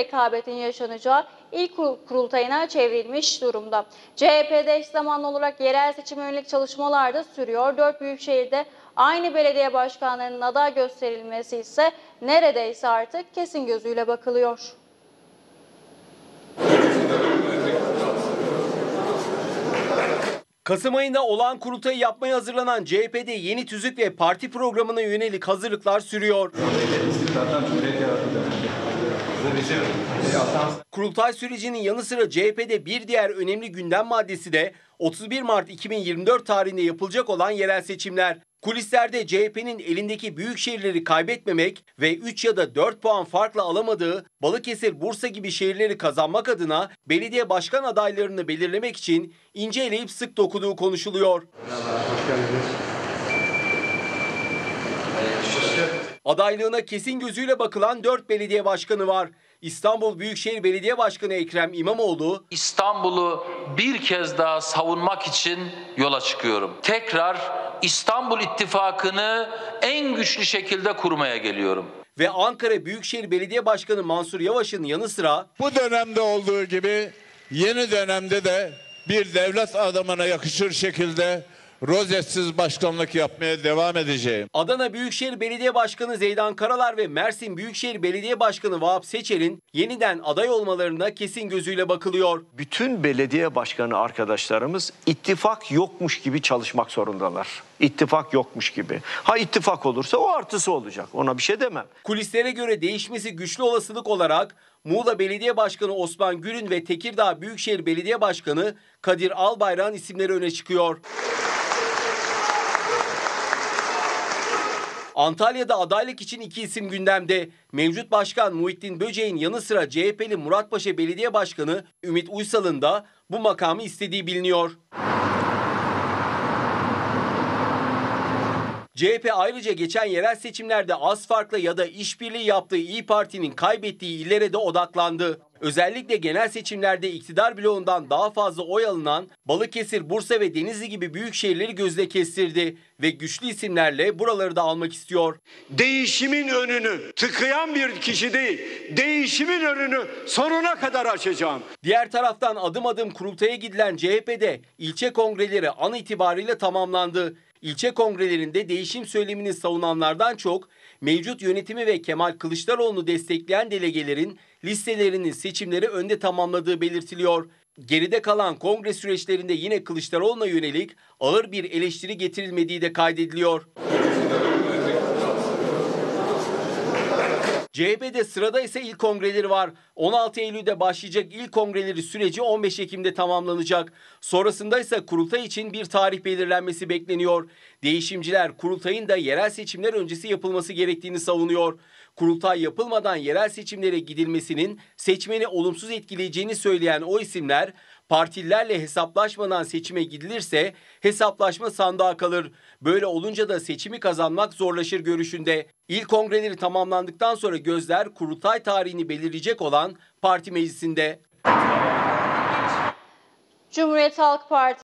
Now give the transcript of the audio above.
rekabetin yaşanacağı ilk kur- kurultayına çevrilmiş durumda. CHP'de eş zamanlı olarak yerel seçime yönelik çalışmalar da sürüyor. Dört büyük şehirde aynı belediye başkanlarının aday gösterilmesi ise neredeyse artık kesin gözüyle bakılıyor. Kasım ayında olağan kurultayı yapmaya hazırlanan CHP'de yeni tüzük ve parti programına yönelik hazırlıklar sürüyor. Kurultay sürecinin yanı sıra CHP'de bir diğer önemli gündem maddesi de 31 Mart 2024 tarihinde yapılacak olan yerel seçimler. Kulislerde CHP'nin elindeki büyük şehirleri kaybetmemek ve 3 ya da 4 puan farkla alamadığı Balıkesir, Bursa gibi şehirleri kazanmak adına belediye başkan adaylarını belirlemek için ince eleyip sık dokuduğu konuşuluyor. Adaylığına kesin gözüyle bakılan 4 belediye başkanı var. İstanbul Büyükşehir Belediye Başkanı Ekrem İmamoğlu, İstanbul'u bir kez daha savunmak için yola çıkıyorum. Tekrar İstanbul İttifakı'nı en güçlü şekilde kurmaya geliyorum. ve Ankara Büyükşehir Belediye Başkanı Mansur Yavaş'ın yanı sıra Bu dönemde olduğu gibi yeni dönemde de bir devlet adamına yakışır şekilde rozetsiz başkanlık yapmaya devam edeceğim. Adana Büyükşehir Belediye Başkanı Zeydan Karalar ve Mersin Büyükşehir Belediye Başkanı Vahap Seçer'in yeniden aday olmalarına kesin gözüyle bakılıyor. bütün belediye başkanı arkadaşlarımız ittifak yokmuş gibi çalışmak zorundalar. İttifak yokmuş gibi. Ha ittifak olursa o artısı olacak. Ona bir şey demem. Kulislere göre değişmesi güçlü olasılık olarak Muğla Belediye Başkanı Osman Gürün ve Tekirdağ Büyükşehir Belediye Başkanı Kadir Albayrak'ın isimleri öne çıkıyor. Antalya'da adaylık için iki isim gündemde. Mevcut başkan Muhittin Böceğin yanı sıra CHP'li Muratpaşa Belediye Başkanı Ümit Uysal'ın da bu makamı istediği biliniyor. CHP ayrıca geçen yerel seçimlerde az farkla ya da işbirliği yaptığı İyi Parti'nin kaybettiği illere de odaklandı. Özellikle genel seçimlerde iktidar bloğundan daha fazla oy alınan Balıkesir, Bursa ve Denizli gibi büyük şehirleri gözle kestirdi ve güçlü isimlerle buraları da almak istiyor. değişimin önünü tıkayan bir kişi değil, değişimin önünü sonuna kadar açacağım. Diğer taraftan adım adım kurultaya gidilen CHP'de ilçe kongreleri an itibariyle tamamlandı. İlçe kongrelerinde değişim söylemini savunanlardan çok mevcut yönetimi ve Kemal Kılıçdaroğlu'nu destekleyen delegelerin listelerinin seçimleri önde tamamladığı belirtiliyor. Geride kalan kongre süreçlerinde yine Kılıçdaroğlu'na yönelik ağır bir eleştiri getirilmediği de kaydediliyor. CHP'de sırada ise ilk kongreleri var. 16 Eylül'de başlayacak ilk kongreleri süreci 15 Ekim'de tamamlanacak. Sonrasında ise kurultay için bir tarih belirlenmesi bekleniyor. Değişimciler kurultayın da yerel seçimler öncesi yapılması gerektiğini savunuyor. Kurultay yapılmadan yerel seçimlere gidilmesinin seçmeni olumsuz etkileyeceğini söyleyen o isimler partililerle hesaplaşmadan seçime gidilirse hesaplaşma sandığa kalır. Böyle olunca da seçimi kazanmak zorlaşır görüşünde. İlk kongreleri tamamlandıktan sonra gözler kurultay tarihini belirleyecek olan parti meclisinde. Cumhuriyet Halk Partisi